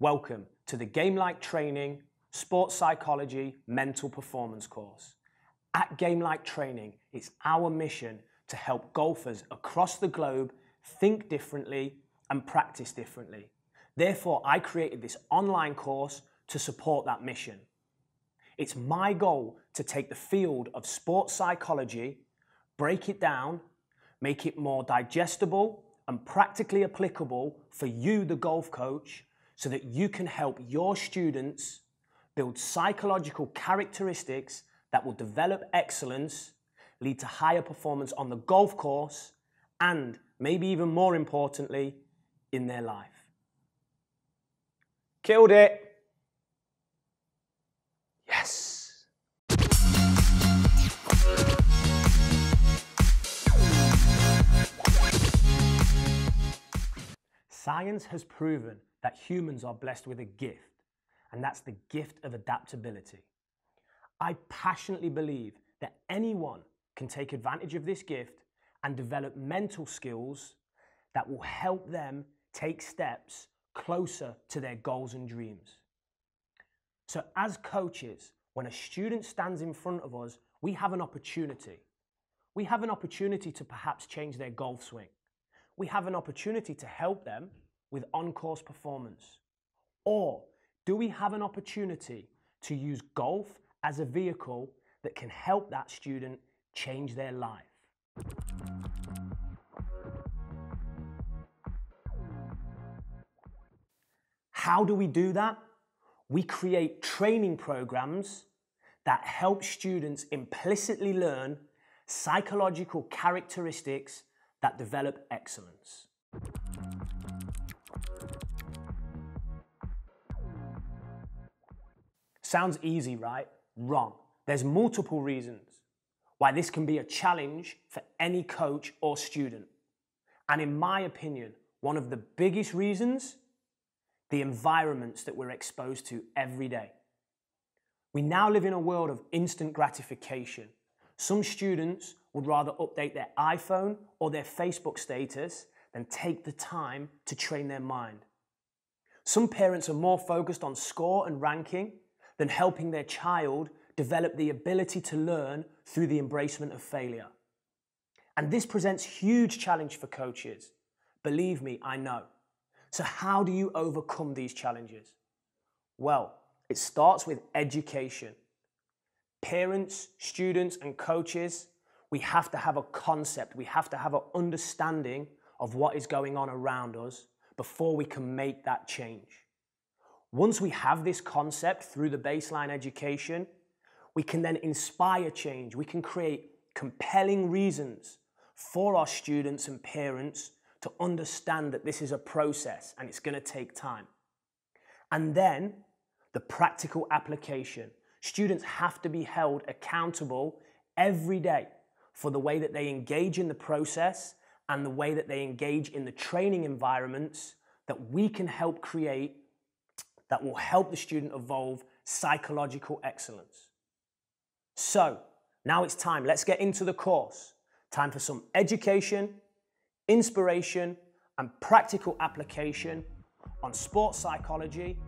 Welcome to the Game Like Training Sports Psychology Mental Performance course. At Game Like Training, it's our mission to help golfers across the globe think differently and practice differently. Therefore, I created this online course to support that mission. It's my goal to take the field of sports psychology, break it down, make it more digestible and practically applicable for you, the golf coach, so that you can help your students build psychological characteristics that will develop excellence, lead to higher performance on the golf course, and maybe even more importantly, in their life. Killed it! Yes! Science has proven that humans are blessed with a gift, and that's the gift of adaptability. I passionately believe that anyone can take advantage of this gift and develop mental skills that will help them take steps closer to their goals and dreams. So, as coaches, when a student stands in front of us, we have an opportunity. We have an opportunity to perhaps change their golf swing. We have an opportunity to help them with on course performance? Or do we have an opportunity to use golf as a vehicle that can help that student change their life? How do we do that? We create training programs that help students implicitly learn psychological characteristics that develop excellence. Sounds easy, right? Wrong. There's multiple reasons why this can be a challenge for any coach or student. And in my opinion, one of the biggest reasons, the environments that we're exposed to every day. We now live in a world of instant gratification. Some students would rather update their iPhone or their Facebook status than take the time to train their mind. Some parents are more focused on score and ranking than helping their child develop the ability to learn through the embracement of failure. And this presents huge challenge for coaches. Believe me, I know. So how do you overcome these challenges? Well, it starts with education. Parents, students, and coaches, we have to have a concept, we have to have an understanding of what is going on around us before we can make that change. Once we have this concept through the baseline education, we can then inspire change. We can create compelling reasons for our students and parents to understand that this is a process and it's going to take time. And then the practical application. Students have to be held accountable every day for the way that they engage in the process and the way that they engage in the training environments that we can help create that will help the student evolve psychological excellence. So, now it's time. Let's get into the course. Time for some education, inspiration, and practical application on sports psychology